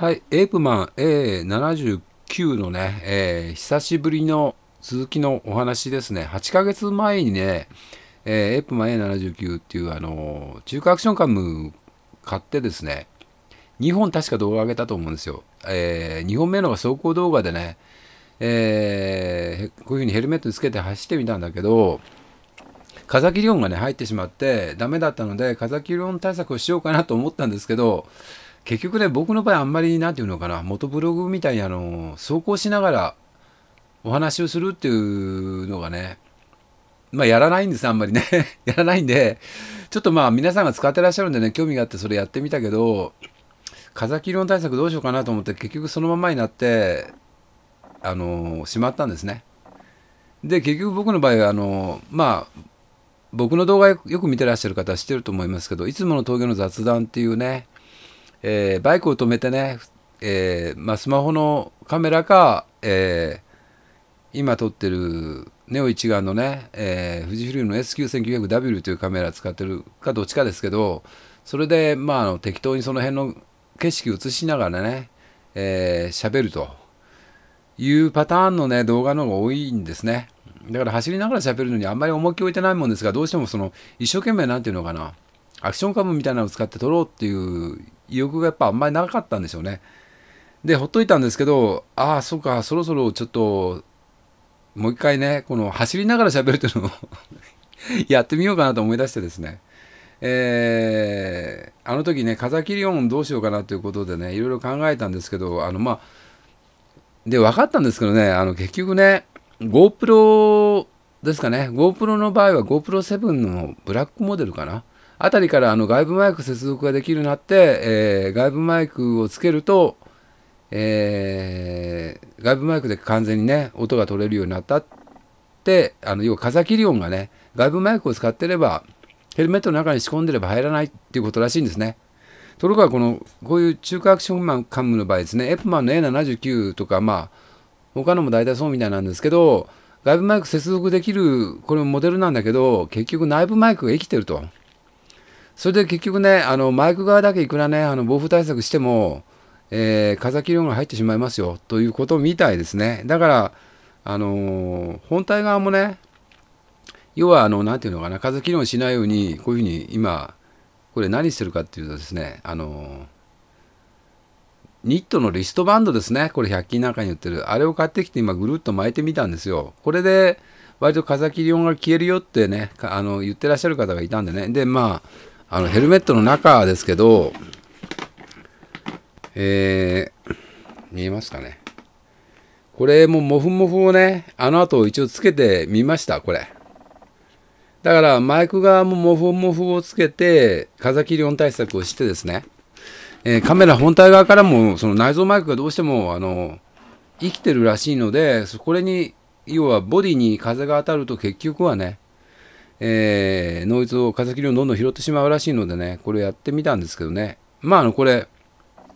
はい、エープマン A79 のね、えー、久しぶりの続きのお話ですね。8ヶ月前にね、えー、エープマン A79 っていう、あのー、中華アクションカム買ってですね、2本確か動画上げたと思うんですよ。えー、2本目のが走行動画でね、えー、こういうふうにヘルメットつけて走ってみたんだけど、風切り音がね、入ってしまって、ダメだったので、風切り音対策をしようかなと思ったんですけど、結局ね、僕の場合あんまり、なんていうのかな、元ブログみたいにあの、走行しながらお話をするっていうのがね、まあやらないんです、あんまりね。やらないんで、ちょっとまあ皆さんが使ってらっしゃるんでね、興味があってそれやってみたけど、風切り音対策どうしようかなと思って結局そのままになって、あの、しまったんですね。で、結局僕の場合は、あの、まあ、僕の動画よく見てらっしゃる方は知ってると思いますけど、いつもの峠の雑談っていうね、えー、バイクを止めてね、えーまあ、スマホのカメラか、えー、今撮ってるネオ一眼のね、えー、富士フィルムの S9900W というカメラ使ってるかどっちかですけどそれで、まあ、あの適当にその辺の景色映しながらね喋、えー、るというパターンのね動画の方が多いんですね。だから走りながら喋るのにあんまり重きを置いてないもんですがどうしてもその一生懸命なんていうのかなアクションカムみたいなのを使って撮ろうっていう意欲がやっぱあんまりなかったんでしょうね。で、ほっといたんですけど、ああ、そうか、そろそろちょっと、もう一回ね、この走りながら喋るっていうのを やってみようかなと思い出してですね。えー、あの時ね、風切り音どうしようかなということでね、いろいろ考えたんですけど、あの、まあ、で、分かったんですけどね、あの、結局ね、GoPro ですかね、GoPro の場合は GoPro7 のブラックモデルかな。あたりからあの外部マイク接続ができるようになって、えー、外部マイクをつけると、えー、外部マイクで完全にね、音が取れるようになったって、あの要は風切り音がね、外部マイクを使ってれば、ヘルメットの中に仕込んでれば入らないっていうことらしいんですね。ところがこの、こういう中華アクションマンカムの場合ですね、エプマンの A79 とか、まあ、他のも大体そうみたいなんですけど、外部マイク接続できる、これもモデルなんだけど、結局内部マイクが生きてると。それで結局ね、あのマイク側だけいくらね、あの暴風対策しても、えー、風切り音が入ってしまいますよということみたいですね。だから、あのー、本体側もね、要は、あの、なんていうのかな、風切り音しないように、こういうふうに今、これ何してるかっていうとですね、あの、ニットのリストバンドですね。これ100均なんかに売ってる。あれを買ってきて今ぐるっと巻いてみたんですよ。これで割と風切り音が消えるよってね、あの言ってらっしゃる方がいたんでね。で、まあ、あのヘルメットの中ですけど、えー、見えますかね。これもモフモフをね、あの後一応つけてみました、これ。だからマイク側もモフモフをつけて、風切り音対策をしてですね、えー、カメラ本体側からもその内蔵マイクがどうしてもあの生きてるらしいので、これに要はボディに風が当たると結局はね、えー、ノイズを風切りをどんどん拾ってしまうらしいのでね、これやってみたんですけどね。まあ、あの、これ、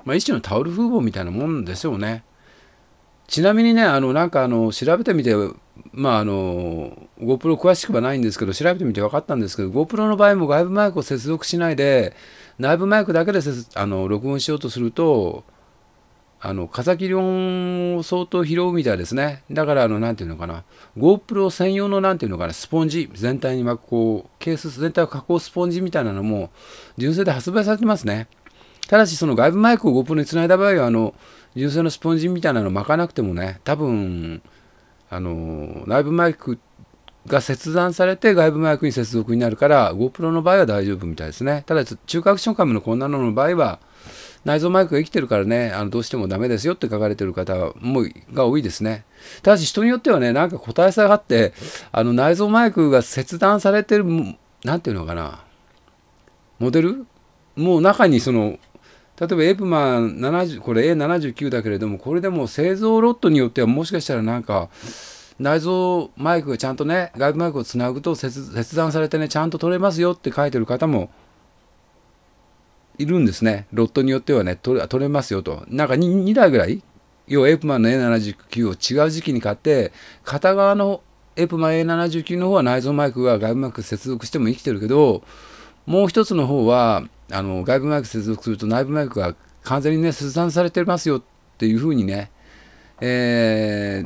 まあ、一種のタオル風防みたいなもんですよね。ちなみにね、あの、なんかあの、調べてみて、まあ、あの、GoPro 詳しくはないんですけど、調べてみて分かったんですけど、GoPro の場合も外部マイクを接続しないで、内部マイクだけであの録音しようとすると、あの、風切り音を相当拾うみたいですね。だから、あの、なんていうのかな、GoPro 専用のなんていうのかな、スポンジ、全体に巻く、こう、ケース全体を加工スポンジみたいなのも、純正で発売されてますね。ただし、その外部マイクを GoPro につないだ場合は、あの、純正のスポンジみたいなの巻かなくてもね、多分、あの、内部マイクが切断されて外部マイクに接続になるから、GoPro の場合は大丈夫みたいですね。ただ、中華アクションカムのこんなのの場合は、内臓マイクが生きてるからね、あのどうしてもダメですよって書かれてる方もが多いですね。ただし人によってはね、なんか個体差があって、あの内臓マイクが切断されてる、なんていうのかな、モデル？もう中にその、例えばエプマン70、これ A79 だけれども、これでも製造ロットによってはもしかしたらなんか、内蔵マイクがちゃんとね、外部マイクをつなぐと切断されてね、ちゃんと取れますよって書いてる方もいるんですね。ロットによってはね、取れ取れますよと。なんか 2, 2台ぐらい、要はエプマンの A79 を違う時期に買って、片側のエプマン A79 の方は内蔵マイクが外部マイク接続しても生きてるけど、もう一つの方は、あの外部マイク接続すると内部マイクが完全にね、切断されてますよっていうふうにね、え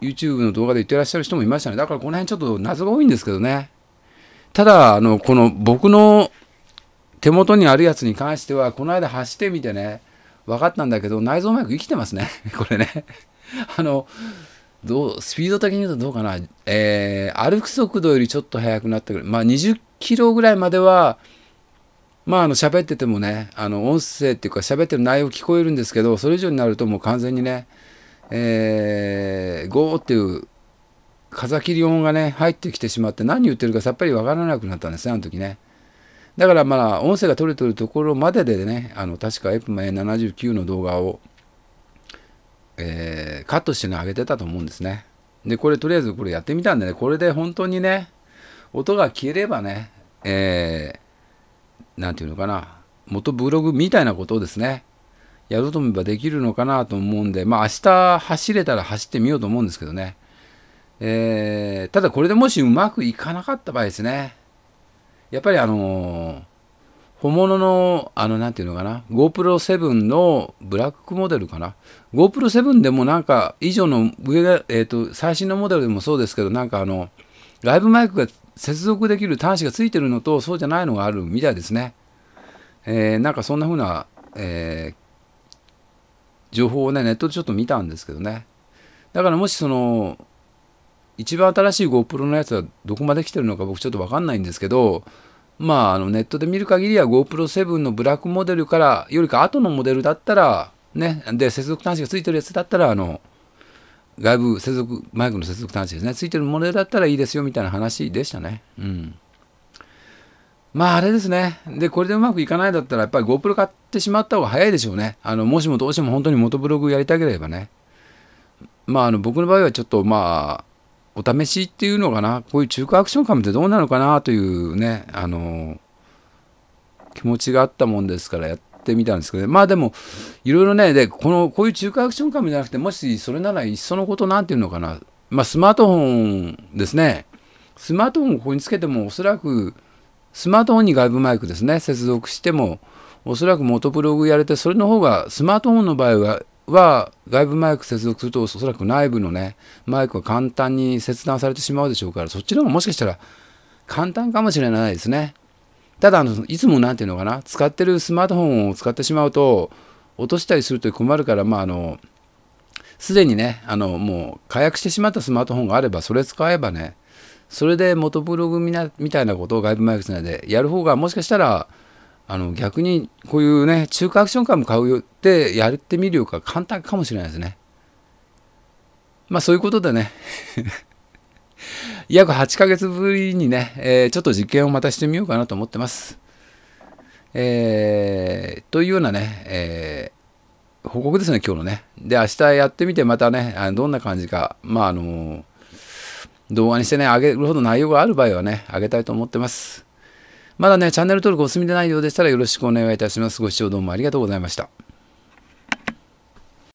ー、YouTube の動画で言ってらっしゃる人もいましたね。だからこの辺ちょっと謎が多いんですけどね。ただ、あの、この僕の手元にあるやつに関しては、この間走ってみてね、分かったんだけど、内臓膜生きてますね。これね。あの、どう、スピード的に言うとどうかな。えー、歩く速度よりちょっと速くなってくる。まあ、20キロぐらいまでは、まあ、あの、喋っててもね、あの、音声っていうか喋ってる内容聞こえるんですけど、それ以上になるともう完全にね、えー、ゴーっていう風切り音がね、入ってきてしまって、何言ってるかさっぱりわからなくなったんですね、あの時ね。だからまあ、音声が取れてるところまででね、あの、確かエプマ A79 の動画を、えー、カットしてね、上げてたと思うんですね。で、これとりあえずこれやってみたんでね、これで本当にね、音が消えればね、えー、何て言うのかな、元ブログみたいなことをですね、やろうと思えばできるのかなと思うんで、まあ明日走れたら走ってみようと思うんですけどね。えー、ただこれでもしうまくいかなかった場合ですね、やっぱりあのー、本物の、あの、なんていうのかな、GoPro7 のブラックモデルかな？GoPro7 でもなんか、以上の上が、えっ、ー、と、最新のモデルでもそうですけど、なんかあの、ライブマイクが接続できる端子がついてるのとそうじゃないのがあるみたいですね。えー、なんかそんな風な、えー、情報をね、ネットでちょっと見たんですけどね。だからもしその、一番新しい GoPro のやつはどこまで来てるのか僕ちょっとわかんないんですけど、まあ、あのネットで見る限りは GoPro7 のブラックモデルからよりか後のモデルだったら、ね、で、接続端子がついてるやつだったら、あの、外部接続、マイクの接続端子ですね、ついてるモデルだったらいいですよみたいな話でしたね。うん。まああれですね。で、これでうまくいかないだったら、やっぱり GoPro 買ってしまった方が早いでしょうね。あの、もしもどうしても本当に元ブログやりたければね。まあ、あの、僕の場合はちょっとまあ、お試しっていうのかな、こういう中華アクションカムってどうなのかなというね、あの、気持ちがあったもんですからやってみたんですけど、ね、まあでも、いろいろね、で、この、こういう中華アクションカムじゃなくて、もしそれならいっそのことなんていうのかな、まあスマートフォンですね。スマートフォンをここにつけても、おそらく、スマートフォンに外部マイクですね、接続しても、おそらく元ブログやれて、それの方が、スマートフォンの場合は、は外部マイク接続するとおそらく内部のねマイクが簡単に切断されてしまうでしょうからそっちの方がもしかしたら簡単かもしれないですね。ただあのいつも何て言うのかな使ってるスマートフォンを使ってしまうと落としたりすると困るからまああのすでにねあのもう解約してしまったスマートフォンがあればそれ使えばねそれで元ブログみたいなことを外部マイクつないでやる方がもしかしたらあの逆にこういうね中華アクションカーも買うよってやってみるよか簡単かもしれないですね。まあそういうことでね 約8ヶ月ぶりにね、えー、ちょっと実験をまたしてみようかなと思ってます。えー、というようなね、えー、報告ですね、今日のね。で、明日やってみてまたね、あどんな感じか、まああの動画にしてね、あげるほど内容がある場合はね、あげたいと思ってます。まだね、チャンネル登録お済みでないようでしたらよろしくお願いいたします。ご視聴どうもありがとうございました。